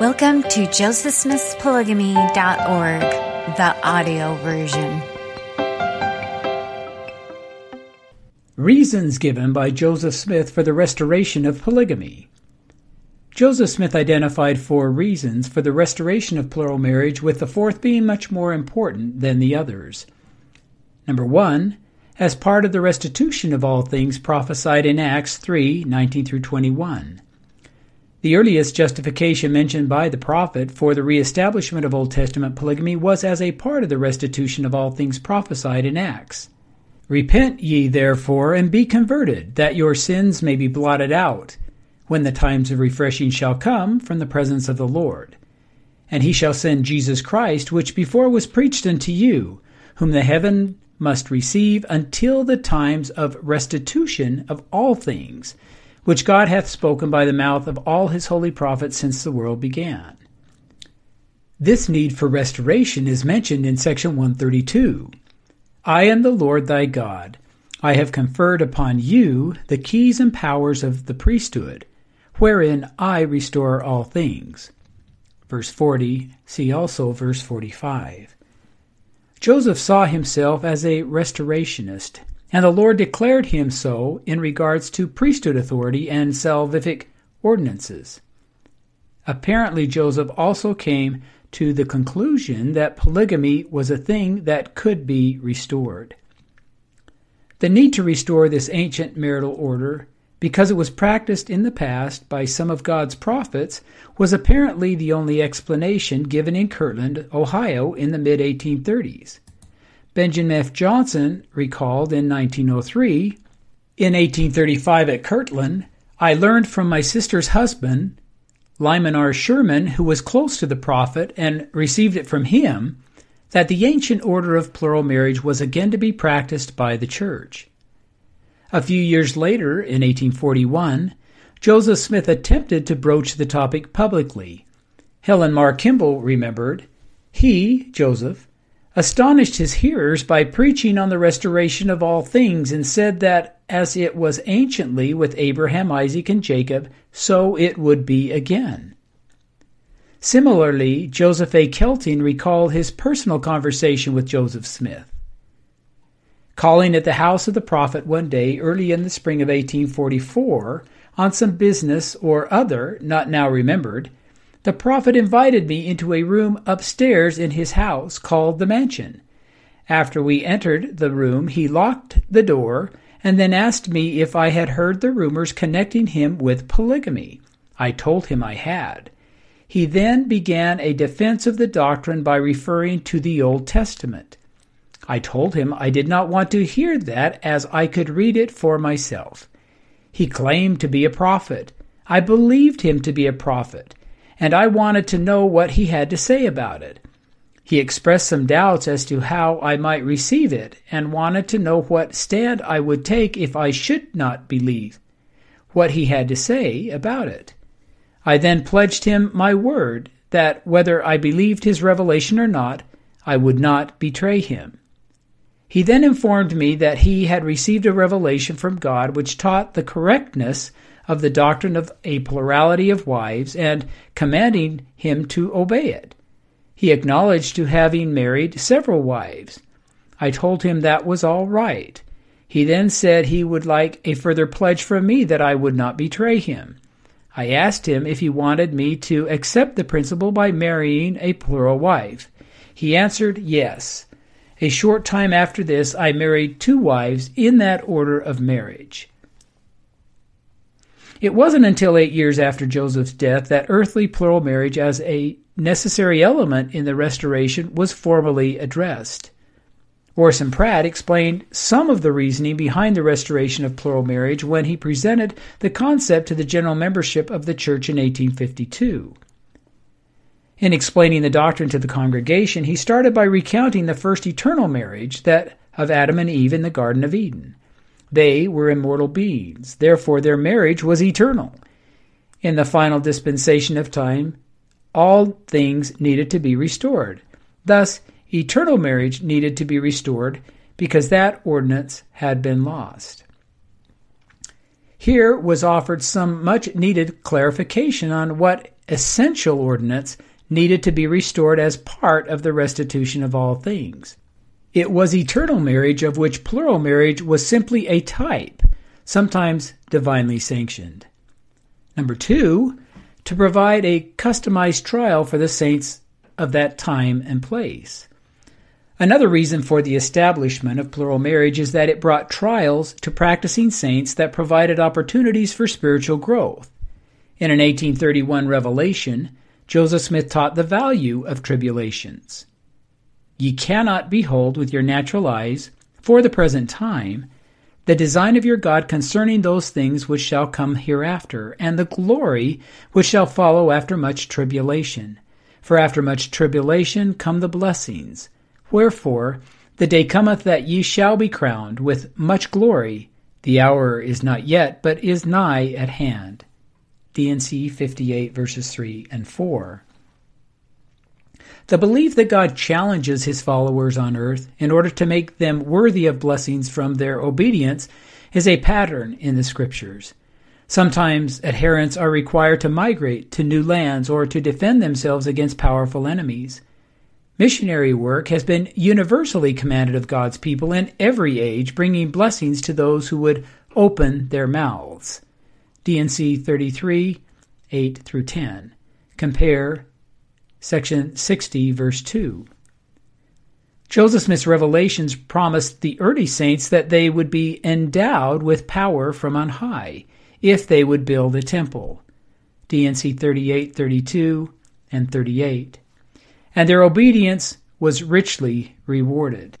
Welcome to josephsmithspolygamy.org, the audio version. Reasons given by Joseph Smith for the restoration of polygamy. Joseph Smith identified four reasons for the restoration of plural marriage, with the fourth being much more important than the others. Number one, as part of the restitution of all things prophesied in Acts 3 19 through 21. The earliest justification mentioned by the prophet for the reestablishment of Old Testament polygamy was as a part of the restitution of all things prophesied in Acts. Repent ye therefore and be converted, that your sins may be blotted out, when the times of refreshing shall come from the presence of the Lord. And he shall send Jesus Christ, which before was preached unto you, whom the heaven must receive until the times of restitution of all things which God hath spoken by the mouth of all his holy prophets since the world began. This need for restoration is mentioned in section 132. I am the Lord thy God. I have conferred upon you the keys and powers of the priesthood, wherein I restore all things. Verse 40, see also verse 45. Joseph saw himself as a restorationist and the Lord declared him so in regards to priesthood authority and salvific ordinances. Apparently, Joseph also came to the conclusion that polygamy was a thing that could be restored. The need to restore this ancient marital order, because it was practiced in the past by some of God's prophets, was apparently the only explanation given in Kirtland, Ohio in the mid 1830s. Benjamin F. Johnson recalled in 1903 In 1835 at Kirtland, I learned from my sister's husband, Lyman R. Sherman, who was close to the prophet and received it from him, that the ancient order of plural marriage was again to be practiced by the church. A few years later, in 1841, Joseph Smith attempted to broach the topic publicly. Helen Mar Kimball remembered, he, Joseph, astonished his hearers by preaching on the restoration of all things, and said that as it was anciently with Abraham, Isaac, and Jacob, so it would be again. Similarly, Joseph A. Kelting recalled his personal conversation with Joseph Smith. Calling at the house of the prophet one day early in the spring of 1844 on some business or other not now remembered, the prophet invited me into a room upstairs in his house called the mansion. After we entered the room, he locked the door and then asked me if I had heard the rumors connecting him with polygamy. I told him I had. He then began a defense of the doctrine by referring to the Old Testament. I told him I did not want to hear that as I could read it for myself. He claimed to be a prophet. I believed him to be a prophet and I wanted to know what he had to say about it. He expressed some doubts as to how I might receive it and wanted to know what stand I would take if I should not believe what he had to say about it. I then pledged him my word that whether I believed his revelation or not, I would not betray him. He then informed me that he had received a revelation from God which taught the correctness of the doctrine of a plurality of wives and commanding him to obey it. He acknowledged to having married several wives. I told him that was all right. He then said he would like a further pledge from me that I would not betray him. I asked him if he wanted me to accept the principle by marrying a plural wife. He answered yes. A short time after this, I married two wives in that order of marriage. It wasn't until eight years after Joseph's death that earthly plural marriage as a necessary element in the restoration was formally addressed. Orson Pratt explained some of the reasoning behind the restoration of plural marriage when he presented the concept to the general membership of the church in 1852. In explaining the doctrine to the congregation, he started by recounting the first eternal marriage, that of Adam and Eve in the Garden of Eden. They were immortal beings, therefore, their marriage was eternal. In the final dispensation of time, all things needed to be restored. Thus, eternal marriage needed to be restored because that ordinance had been lost. Here was offered some much needed clarification on what essential ordinance needed to be restored as part of the restitution of all things. It was eternal marriage of which plural marriage was simply a type, sometimes divinely sanctioned. Number two, to provide a customized trial for the saints of that time and place. Another reason for the establishment of plural marriage is that it brought trials to practicing saints that provided opportunities for spiritual growth. In an 1831 revelation, Joseph Smith taught the value of tribulations. Ye cannot behold with your natural eyes, for the present time, the design of your God concerning those things which shall come hereafter, and the glory which shall follow after much tribulation. For after much tribulation come the blessings. Wherefore, the day cometh that ye shall be crowned with much glory. The hour is not yet, but is nigh at hand. D&C 58 verses 3 and 4. The belief that God challenges his followers on earth in order to make them worthy of blessings from their obedience is a pattern in the scriptures. Sometimes adherents are required to migrate to new lands or to defend themselves against powerful enemies. Missionary work has been universally commanded of God's people in every age, bringing blessings to those who would open their mouths. D&C 33, 8 through 10. Compare section 60, verse 2. Joseph Smith's revelations promised the early saints that they would be endowed with power from on high if they would build a temple. D&C 38, 32, and 38. And their obedience was richly rewarded.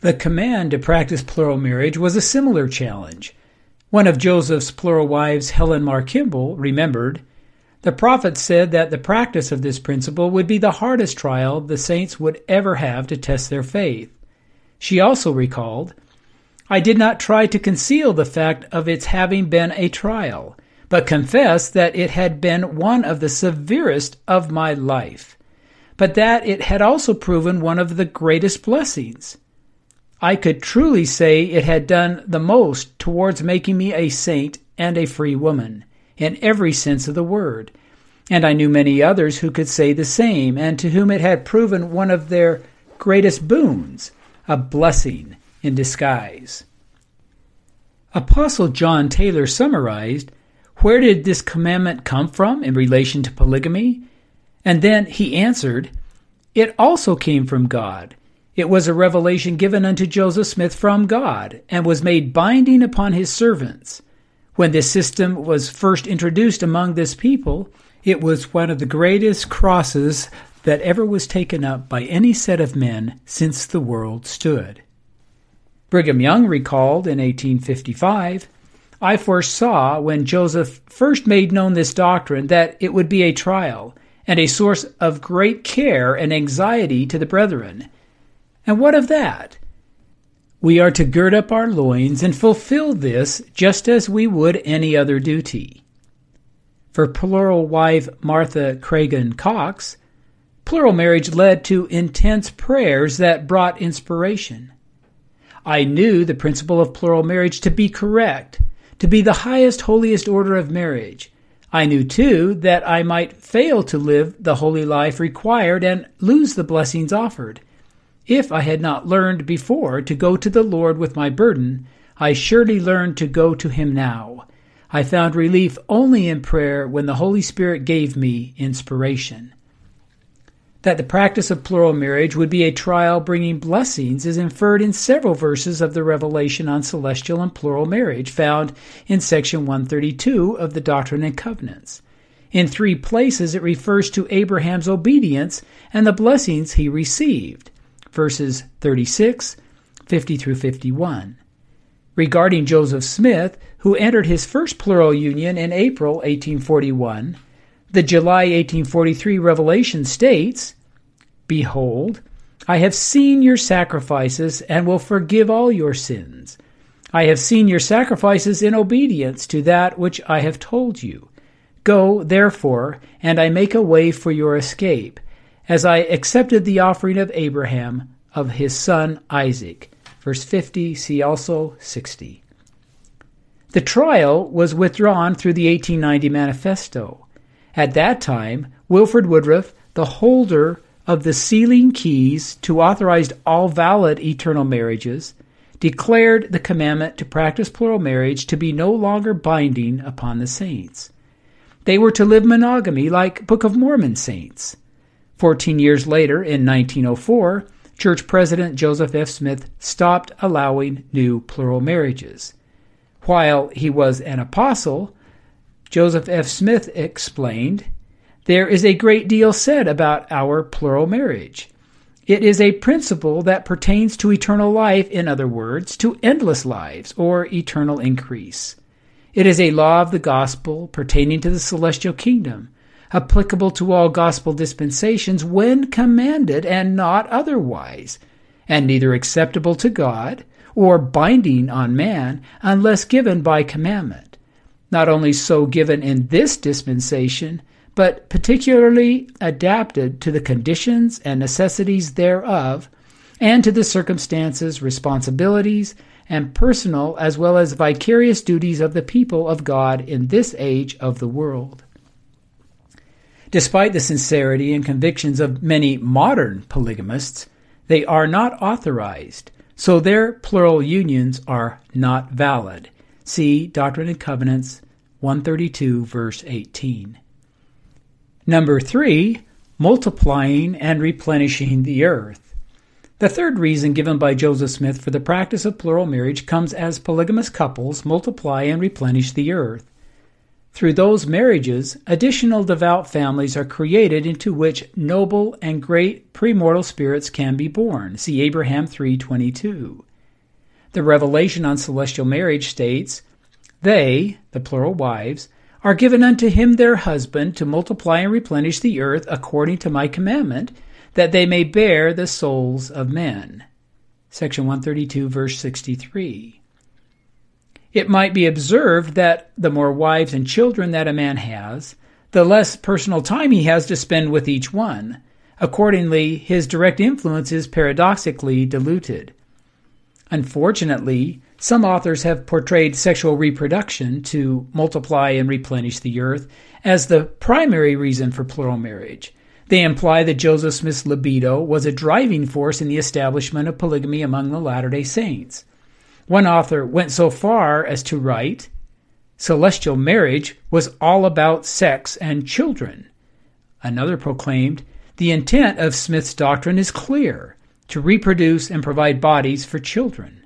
The command to practice plural marriage was a similar challenge. One of Joseph's plural wives, Helen Mar Kimball, remembered the prophet said that the practice of this principle would be the hardest trial the saints would ever have to test their faith. She also recalled, I did not try to conceal the fact of its having been a trial, but confessed that it had been one of the severest of my life, but that it had also proven one of the greatest blessings. I could truly say it had done the most towards making me a saint and a free woman in every sense of the word. And I knew many others who could say the same, and to whom it had proven one of their greatest boons, a blessing in disguise. Apostle John Taylor summarized where did this commandment come from in relation to polygamy? And then he answered, It also came from God. It was a revelation given unto Joseph Smith from God, and was made binding upon his servants. When this system was first introduced among this people, it was one of the greatest crosses that ever was taken up by any set of men since the world stood. Brigham Young recalled in 1855 I foresaw when Joseph first made known this doctrine that it would be a trial and a source of great care and anxiety to the brethren. And what of that? We are to gird up our loins and fulfill this just as we would any other duty. For plural wife Martha Cragun Cox, plural marriage led to intense prayers that brought inspiration. I knew the principle of plural marriage to be correct, to be the highest, holiest order of marriage. I knew, too, that I might fail to live the holy life required and lose the blessings offered. If I had not learned before to go to the Lord with my burden, I surely learned to go to Him now. I found relief only in prayer when the Holy Spirit gave me inspiration. That the practice of plural marriage would be a trial bringing blessings is inferred in several verses of the revelation on celestial and plural marriage found in section 132 of the Doctrine and Covenants. In three places, it refers to Abraham's obedience and the blessings he received verses 36, 50 through 51. Regarding Joseph Smith, who entered his first plural union in April 1841, the July 1843 revelation states, Behold, I have seen your sacrifices and will forgive all your sins. I have seen your sacrifices in obedience to that which I have told you. Go, therefore, and I make a way for your escape, as I accepted the offering of Abraham of his son Isaac. Verse 50, see also 60. The trial was withdrawn through the 1890 Manifesto. At that time, Wilford Woodruff, the holder of the sealing keys to authorize all valid eternal marriages, declared the commandment to practice plural marriage to be no longer binding upon the saints. They were to live monogamy like Book of Mormon saints. Fourteen years later, in 1904, Church President Joseph F. Smith stopped allowing new plural marriages. While he was an apostle, Joseph F. Smith explained, There is a great deal said about our plural marriage. It is a principle that pertains to eternal life, in other words, to endless lives or eternal increase. It is a law of the gospel pertaining to the celestial kingdom, applicable to all gospel dispensations when commanded and not otherwise, and neither acceptable to God or binding on man unless given by commandment. Not only so given in this dispensation, but particularly adapted to the conditions and necessities thereof, and to the circumstances, responsibilities, and personal as well as vicarious duties of the people of God in this age of the world. Despite the sincerity and convictions of many modern polygamists, they are not authorized, so their plural unions are not valid. See Doctrine and Covenants 132, verse 18. Number three, multiplying and replenishing the earth. The third reason given by Joseph Smith for the practice of plural marriage comes as polygamous couples multiply and replenish the earth. Through those marriages, additional devout families are created into which noble and great premortal spirits can be born. See Abraham 3:22. The revelation on celestial marriage states, "They, the plural wives, are given unto him their husband to multiply and replenish the earth according to my commandment, that they may bear the souls of men. Section 132, verse 63. It might be observed that the more wives and children that a man has, the less personal time he has to spend with each one. Accordingly, his direct influence is paradoxically diluted. Unfortunately, some authors have portrayed sexual reproduction to multiply and replenish the earth as the primary reason for plural marriage. They imply that Joseph Smith's libido was a driving force in the establishment of polygamy among the Latter day Saints. One author went so far as to write Celestial marriage was all about sex and children. Another proclaimed The intent of Smith's doctrine is clear to reproduce and provide bodies for children.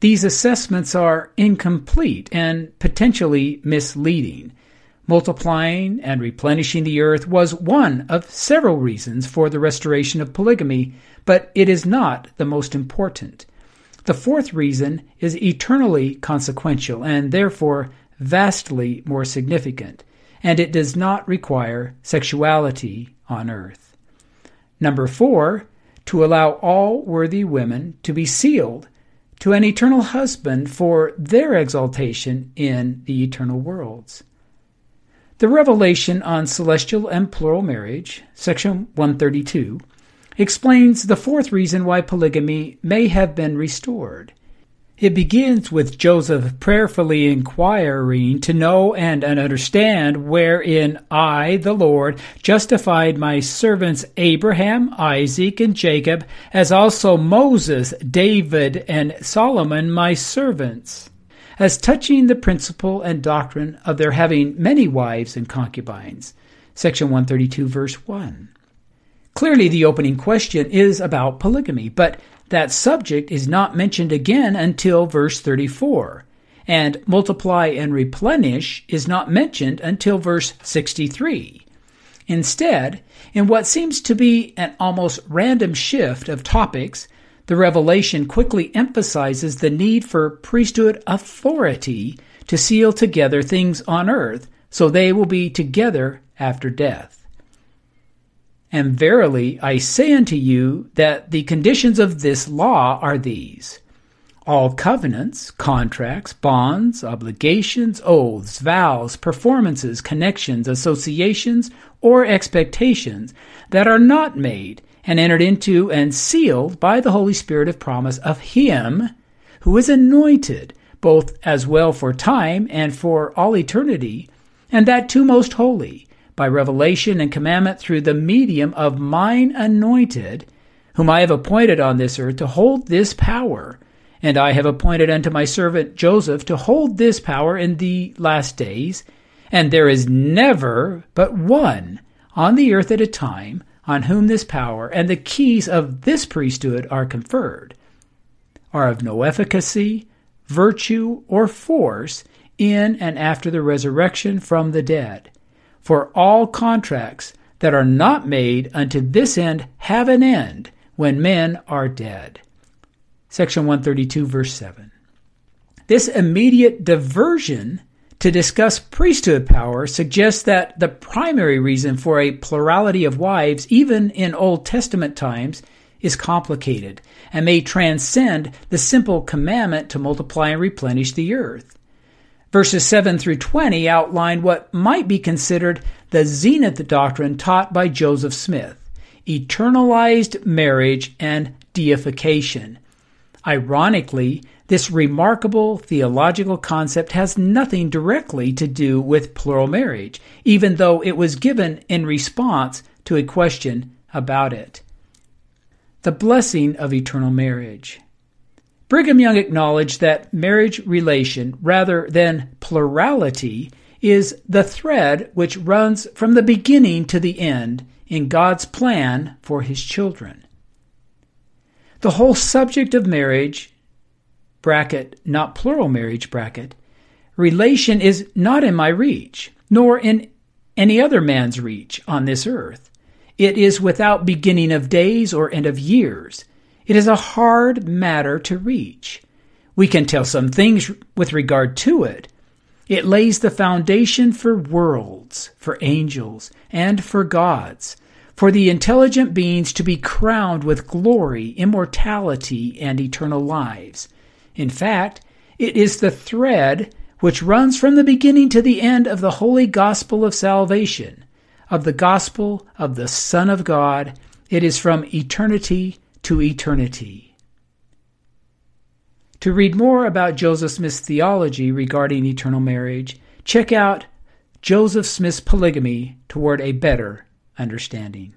These assessments are incomplete and potentially misleading. Multiplying and replenishing the earth was one of several reasons for the restoration of polygamy, but it is not the most important. The fourth reason is eternally consequential and therefore vastly more significant, and it does not require sexuality on earth. Number four, to allow all worthy women to be sealed to an eternal husband for their exaltation in the eternal worlds. The revelation on celestial and plural marriage, section 132, explains the fourth reason why polygamy may have been restored. It begins with Joseph prayerfully inquiring to know and understand wherein I, the Lord, justified my servants Abraham, Isaac, and Jacob, as also Moses, David, and Solomon, my servants, as touching the principle and doctrine of their having many wives and concubines. Section 132, verse 1. Clearly, the opening question is about polygamy, but that subject is not mentioned again until verse 34, and multiply and replenish is not mentioned until verse 63. Instead, in what seems to be an almost random shift of topics, the revelation quickly emphasizes the need for priesthood authority to seal together things on earth so they will be together after death. And verily I say unto you that the conditions of this law are these. All covenants, contracts, bonds, obligations, oaths, vows, performances, connections, associations, or expectations that are not made and entered into and sealed by the Holy Spirit of promise of Him who is anointed, both as well for time and for all eternity, and that too most holy by revelation and commandment through the medium of mine anointed, whom I have appointed on this earth to hold this power. And I have appointed unto my servant Joseph to hold this power in the last days. And there is never but one on the earth at a time on whom this power and the keys of this priesthood are conferred, are of no efficacy, virtue, or force in and after the resurrection from the dead. For all contracts that are not made unto this end have an end when men are dead. Section 132, verse 7. This immediate diversion to discuss priesthood power suggests that the primary reason for a plurality of wives, even in Old Testament times, is complicated and may transcend the simple commandment to multiply and replenish the earth. Verses 7 through 20 outline what might be considered the zenith doctrine taught by Joseph Smith eternalized marriage and deification. Ironically, this remarkable theological concept has nothing directly to do with plural marriage, even though it was given in response to a question about it. The blessing of eternal marriage. Brigham Young acknowledged that marriage relation, rather than plurality, is the thread which runs from the beginning to the end in God's plan for his children. The whole subject of marriage, bracket, not plural marriage, bracket, relation is not in my reach, nor in any other man's reach on this earth. It is without beginning of days or end of years. It is a hard matter to reach. We can tell some things with regard to it. It lays the foundation for worlds, for angels, and for gods, for the intelligent beings to be crowned with glory, immortality, and eternal lives. In fact, it is the thread which runs from the beginning to the end of the holy gospel of salvation, of the gospel of the Son of God. It is from eternity to eternity. To read more about Joseph Smith's theology regarding eternal marriage, check out Joseph Smith's Polygamy Toward a Better Understanding.